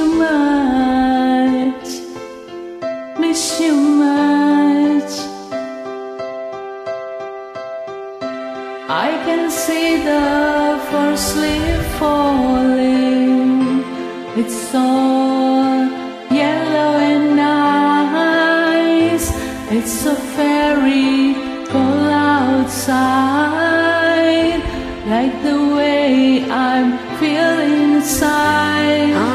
you much, miss you much. I can see the first leaf falling. It's all yellow and nice. It's a fairy call outside, like the way I'm feeling inside.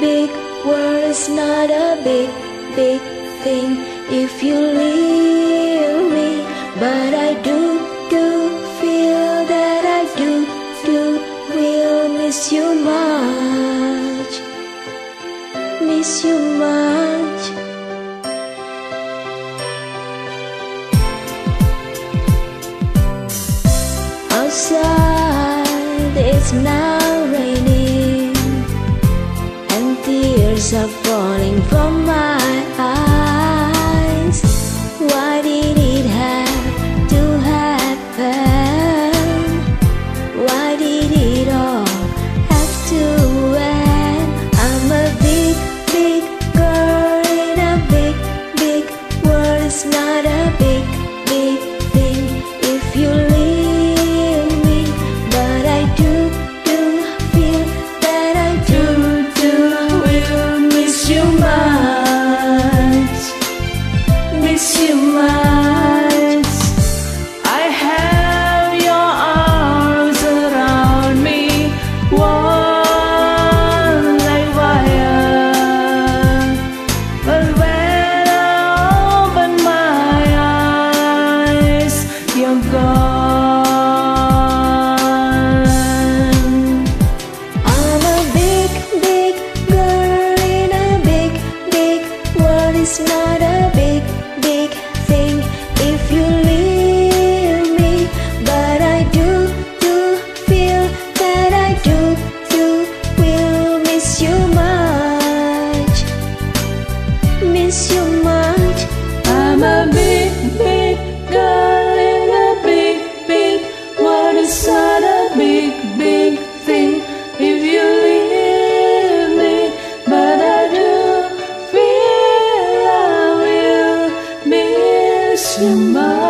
big world is not a big, big thing if you leave me. But I do, do feel that I do, do will miss you much, miss you much. outside it's now yourself It's not 什么？